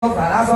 哦马拉松